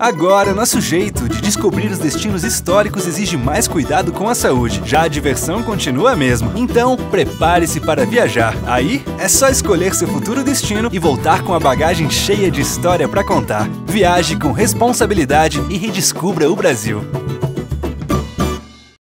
Agora, nosso jeito de descobrir os destinos históricos exige mais cuidado com a saúde. Já a diversão continua a mesma. Então, prepare-se para viajar. Aí, é só escolher seu futuro destino e voltar com a bagagem cheia de história para contar. Viaje com responsabilidade e redescubra o Brasil.